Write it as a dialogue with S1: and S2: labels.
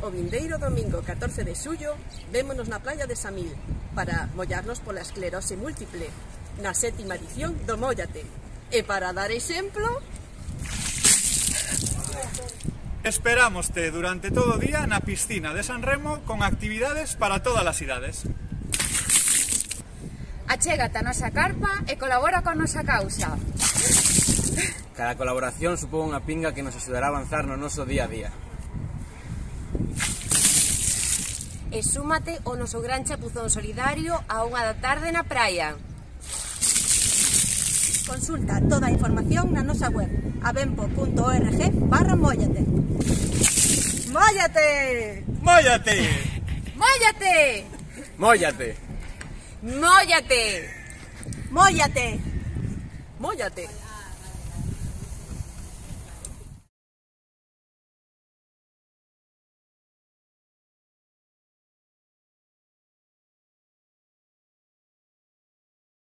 S1: O vindeiro domingo 14 de xullo vémonos na playa de Samil para mollarnos pola esclerose múltiple na sétima edición do Móllate. E para dar exemplo...
S2: Esperámoste durante todo o día na piscina de San Remo con actividades para todas as idades.
S3: Achégate a nosa carpa e colabora con nosa causa.
S4: Cada colaboración supón unha pinga que nos axudará a avanzar no noso día a día.
S3: E súmate ao noso gran chapuzón solidario a unha da tarde na praia.
S5: Consulta toda a información na nosa web avempo.org barra mollate. ¡Móllate!
S2: ¡Móllate!
S3: ¡Móllate!
S4: ¡Móllate!
S3: ¡Móllate!
S5: ¡Móllate!
S1: ¡Móllate!